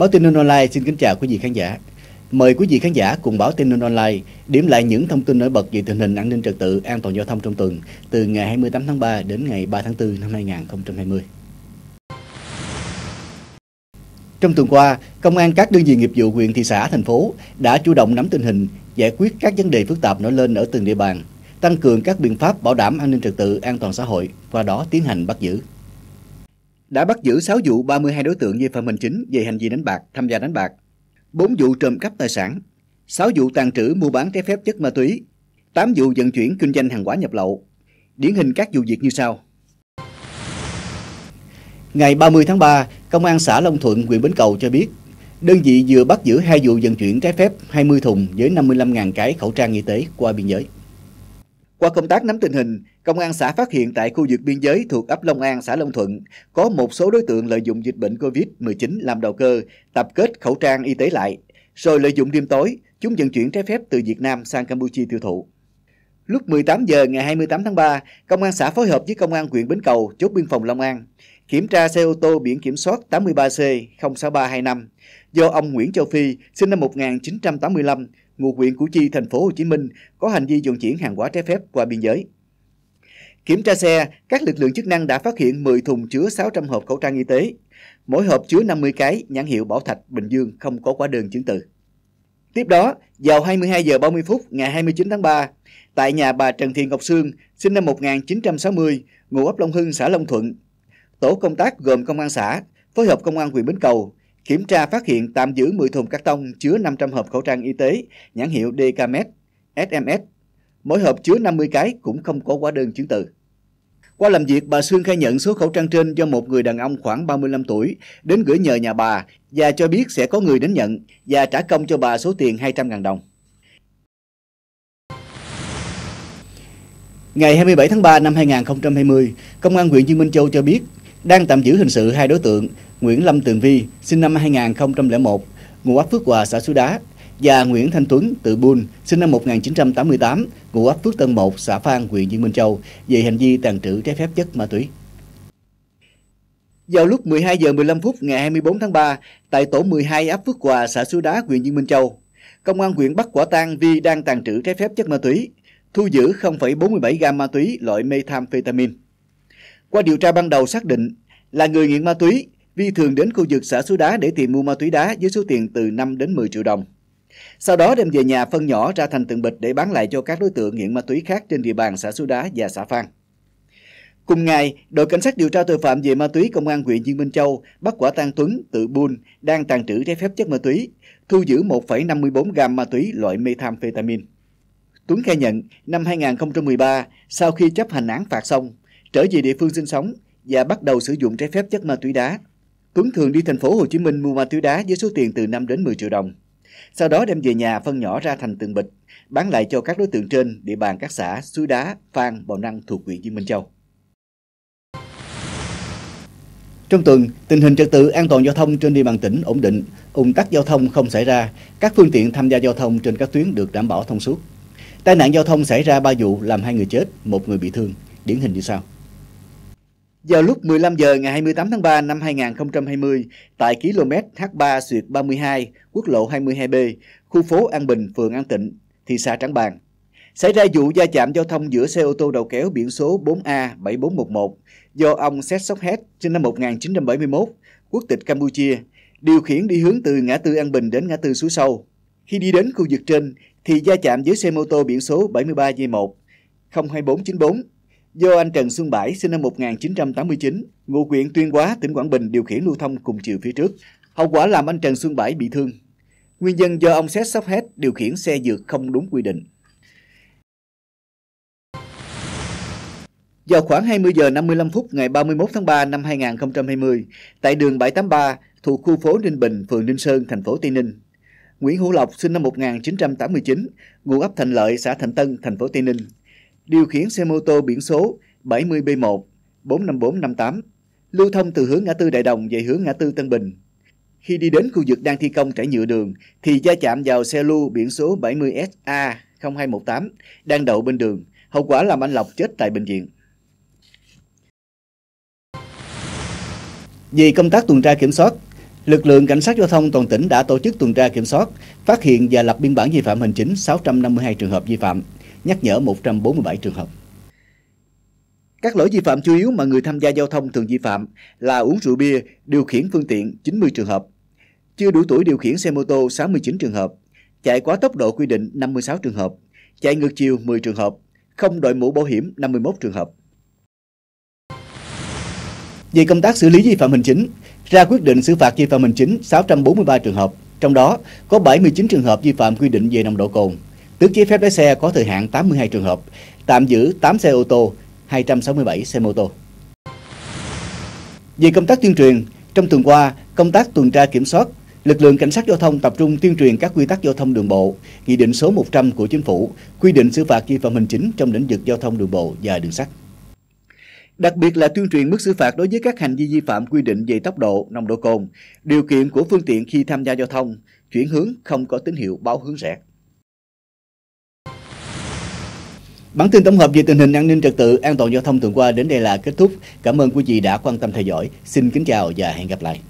Báo tin Ninh Online xin kính chào quý vị khán giả. Mời quý vị khán giả cùng báo tin Ninh Online điểm lại những thông tin nổi bật về tình hình an ninh trật tự, an toàn giao thông trong tuần từ ngày 28 tháng 3 đến ngày 3 tháng 4 năm 2020. Trong tuần qua, công an các đơn vị nghiệp vụ huyện thị xã, thành phố đã chủ động nắm tình hình, giải quyết các vấn đề phức tạp nổi lên ở từng địa bàn, tăng cường các biện pháp bảo đảm an ninh trật tự, an toàn xã hội, qua đó tiến hành bắt giữ. Đã bắt giữ 6 vụ 32 đối tượng vi phạm hành chính về hành vi đánh bạc, tham gia đánh bạc, 4 vụ trộm cắp tài sản, 6 vụ tàn trữ mua bán trái phép chất ma túy, 8 vụ vận chuyển kinh doanh hàng hóa nhập lậu. Điển hình các vụ việc như sau. Ngày 30 tháng 3, Công an xã Long Thuận, huyện Bến Cầu cho biết, đơn vị vừa bắt giữ hai vụ vận chuyển trái phép 20 thùng với 55.000 cái khẩu trang y tế qua biên giới. Qua công tác nắm tình hình, Công an xã phát hiện tại khu vực biên giới thuộc ấp Long An, xã Long Thuận, có một số đối tượng lợi dụng dịch bệnh COVID-19 làm đầu cơ, tập kết khẩu trang y tế lại, rồi lợi dụng đêm tối, chúng vận chuyển trái phép từ Việt Nam sang Campuchia tiêu thụ. Lúc 18 giờ ngày 28 tháng 3, Công an xã phối hợp với Công an huyện Bến Cầu, chốt biên phòng Long An, kiểm tra xe ô tô biển kiểm soát 83C 06325 do ông Nguyễn Châu Phi, sinh năm 1985, ngụ huyện Củ Chi, thành phố Hồ Chí Minh, có hành vi vận chuyển hàng hóa trái phép qua biên giới. Kiểm tra xe, các lực lượng chức năng đã phát hiện 10 thùng chứa 600 hộp khẩu trang y tế. Mỗi hộp chứa 50 cái, nhãn hiệu Bảo Thạch, Bình Dương không có hóa đơn chứng từ. Tiếp đó, vào 22 giờ 30 phút ngày 29 tháng 3, tại nhà bà Trần Thị Ngọc Sương, sinh năm 1960, ngụ ấp Long Hưng, xã Long Thuận, tổ công tác gồm công an xã, phối hợp công an huyện Bến Cầu, kiểm tra phát hiện tạm giữ 10 thùng cắt tông chứa 500 hộp khẩu trang y tế, nhãn hiệu DKMS, SMS. Mỗi hộp chứa 50 cái cũng không có hóa đơn chứng từ. Qua làm việc, bà Sương khai nhận số khẩu trang trên do một người đàn ông khoảng 35 tuổi đến gửi nhờ nhà bà và cho biết sẽ có người đến nhận và trả công cho bà số tiền 200.000 đồng. Ngày 27 tháng 3 năm 2020, Công an huyện Dương Minh Châu cho biết đang tạm giữ hình sự hai đối tượng Nguyễn Lâm Tường Vi, sinh năm 2001, ngụ ấp Phước Hòa, xã Suối Đá, và Nguyễn Thanh Tuấn, tự Buôn, sinh năm 1988, ngụ ấp Phước Tân 1, xã Phan, huyện Dương Minh Châu, về hành vi tàn trữ trái phép chất ma túy. Vào lúc 12 giờ 15 phút ngày 24 tháng 3, tại tổ 12 ấp Phước Hòa, xã Suối Đá, huyện Dương Minh Châu, công an huyện bắt quả tang Vi đang tàn trữ trái phép chất ma túy, thu giữ 0,47 gam ma túy loại methamphetamine. Qua điều tra ban đầu xác định là người nghiện ma túy, Vi thường đến khu vực xã Suối Đá để tìm mua ma túy đá với số tiền từ 5 đến 10 triệu đồng. Sau đó đem về nhà phân nhỏ ra thành từng bịch để bán lại cho các đối tượng nghiện ma túy khác trên địa bàn xã Suối Đá và xã Phan. Cùng ngày, đội cảnh sát điều tra tội phạm về ma túy công an huyện Dương Minh Châu bắt quả tang Tuấn tự buôn đang tàn trữ trái phép chất ma túy, thu giữ 1,54 gam ma túy loại methamphetamine. Tuấn khai nhận năm 2013, sau khi chấp hành án phạt xong, trở về địa phương sinh sống và bắt đầu sử dụng trái phép chất ma túy đá. Tuấn thường đi thành phố Hồ Chí Minh mua ma túy đá với số tiền từ 5 đến 10 triệu đồng. Sau đó đem về nhà phân nhỏ ra thành từng bịch, bán lại cho các đối tượng trên địa bàn các xã Suối Đá, Phan, Bào Năng thuộc huyện Dương Minh Châu. Trong tuần, tình hình trật tự an toàn giao thông trên địa bàn tỉnh ổn định, ủng tắc giao thông không xảy ra, các phương tiện tham gia giao thông trên các tuyến được đảm bảo thông suốt. Tai nạn giao thông xảy ra 3 vụ làm hai người chết, một người bị thương, điển hình như sau. Vào lúc 15 giờ ngày 28 tháng 3 năm 2020, tại km H3 xuyệt 32, quốc lộ 22B, khu phố An Bình, phường An Tịnh, thị xã Trảng Bàng, xảy ra vụ va chạm giao thông giữa xe ô tô đầu kéo biển số 4A7411 do ông Seth Sockhead sinh năm 1971, quốc tịch Campuchia, điều khiển đi hướng từ ngã tư An Bình đến ngã tư Suối Sâu. Khi đi đến khu vực trên, thì va chạm với xe mô tô biển số 73G1 02494 do anh Trần Xuân Bãi sinh năm 1989, ngụ huyện Tuyên Hóa, tỉnh Quảng Bình điều khiển lưu thông cùng chiều phía trước. Hậu quả làm anh Trần Xuân Bãi bị thương. Nguyên nhân do ông xét sắp hết điều khiển xe dược không đúng quy định. Vào khoảng 20 giờ 55 phút ngày 31 tháng 3 năm 2020, tại đường 783 thuộc khu phố Ninh Bình, phường Ninh Sơn, thành phố Tây Ninh, Nguyễn Hữu Lộc sinh năm 1989, ngụ ấp Thành Lợi, xã Thạnh Tân, thành phố Tây Ninh, điều khiển xe mô tô biển số 70B1 45458 lưu thông từ hướng ngã tư Đại Đồng về hướng ngã tư Tân Bình. Khi đi đến khu vực đang thi công trải nhựa đường thì va chạm vào xe lưu biển số 70SA0218 đang đậu bên đường. Hậu quả làm anh Lộc chết tại bệnh viện. Vì công tác tuần tra kiểm soát, lực lượng cảnh sát giao thông toàn tỉnh đã tổ chức tuần tra kiểm soát, phát hiện và lập biên bản vi phạm hành chính 652 trường hợp vi phạm, nhắc nhở 147 trường hợp. Các lỗi vi phạm chủ yếu mà người tham gia giao thông thường vi phạm là uống rượu bia, điều khiển phương tiện 90 trường hợp, chưa đủ tuổi điều khiển xe mô tô 69 trường hợp, chạy quá tốc độ quy định 56 trường hợp, chạy ngược chiều 10 trường hợp, không đội mũ bảo hiểm 51 trường hợp. Về công tác xử lý vi phạm hành chính, ra quyết định xử phạt vi phạm hành chính 643 trường hợp, trong đó có 79 trường hợp vi phạm quy định về nồng độ cồn, tước giấy phép lái xe có thời hạn 82 trường hợp, tạm giữ 8 xe ô tô, 267 xe mô tô. Về công tác tuyên truyền, trong tuần qua, công tác tuần tra kiểm soát, lực lượng cảnh sát giao thông tập trung tuyên truyền các quy tắc giao thông đường bộ, nghị định số 100 của chính phủ, quy định xử phạt vi phạm hành chính trong lĩnh vực giao thông đường bộ và đường sắt. Đặc biệt là tuyên truyền mức xử phạt đối với các hành vi vi phạm quy định về tốc độ, nồng độ cồn, điều kiện của phương tiện khi tham gia giao thông, chuyển hướng không có tín hiệu báo hướng rẽ. Bản tin tổng hợp về tình hình an ninh trật tự, an toàn giao thông tuần qua đến đây là kết thúc. Cảm ơn quý vị đã quan tâm theo dõi. Xin kính chào và hẹn gặp lại.